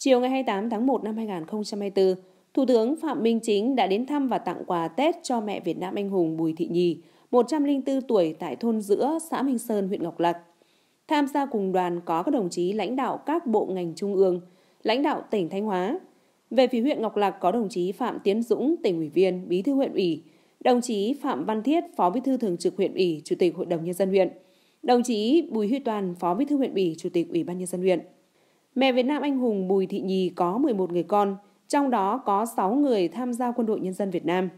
Chiều ngày 28 tháng 1 năm 2024, Thủ tướng Phạm Minh Chính đã đến thăm và tặng quà Tết cho mẹ Việt Nam anh hùng Bùi Thị Nhì, 104 tuổi tại thôn Giữa, xã Minh Sơn, huyện Ngọc Lặc. Tham gia cùng đoàn có các đồng chí lãnh đạo các bộ ngành trung ương, lãnh đạo tỉnh Thanh Hóa. Về phía huyện Ngọc Lặc có đồng chí Phạm Tiến Dũng, tỉnh ủy viên, bí thư huyện ủy, đồng chí Phạm Văn Thiết, phó bí thư thường trực huyện ủy, chủ tịch hội đồng nhân dân huyện, đồng chí Bùi Huy Toàn, phó bí thư huyện ủy, chủ tịch ủy ban nhân dân huyện. Mẹ Việt Nam anh hùng Bùi Thị Nhì có 11 người con, trong đó có 6 người tham gia quân đội nhân dân Việt Nam.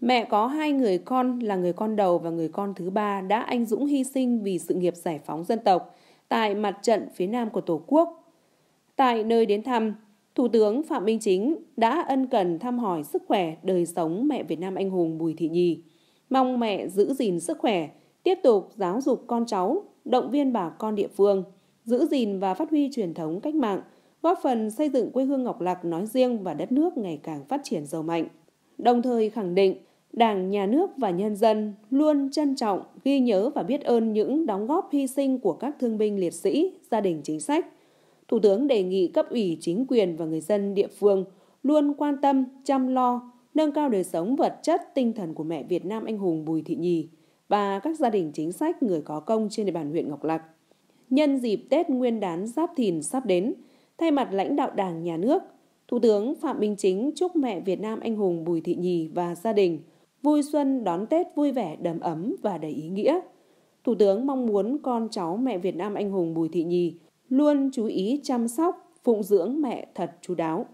Mẹ có hai người con là người con đầu và người con thứ ba đã anh dũng hy sinh vì sự nghiệp giải phóng dân tộc tại mặt trận phía Nam của Tổ quốc. Tại nơi đến thăm, Thủ tướng Phạm Minh Chính đã ân cần thăm hỏi sức khỏe đời sống mẹ Việt Nam anh hùng Bùi Thị Nhì. Mong mẹ giữ gìn sức khỏe, tiếp tục giáo dục con cháu, động viên bà con địa phương, giữ gìn và phát huy truyền thống cách mạng, góp phần xây dựng quê hương Ngọc Lạc nói riêng và đất nước ngày càng phát triển giàu mạnh. Đồng thời khẳng định Đảng, Nhà nước và nhân dân luôn trân trọng, ghi nhớ và biết ơn những đóng góp hy sinh của các thương binh liệt sĩ, gia đình chính sách. Thủ tướng đề nghị cấp ủy chính quyền và người dân địa phương luôn quan tâm, chăm lo, nâng cao đời sống vật chất, tinh thần của mẹ Việt Nam anh hùng Bùi Thị Nhì và các gia đình chính sách người có công trên địa bàn huyện Ngọc Lặc. Nhân dịp Tết Nguyên đán Giáp Thìn sắp đến, thay mặt lãnh đạo Đảng, Nhà nước, Thủ tướng Phạm Minh Chính chúc mẹ Việt Nam anh hùng Bùi Thị Nhì và gia đình – vui xuân đón Tết vui vẻ đầm ấm và đầy ý nghĩa. Thủ tướng mong muốn con cháu mẹ Việt Nam anh hùng Bùi Thị Nhì luôn chú ý chăm sóc, phụng dưỡng mẹ thật chú đáo.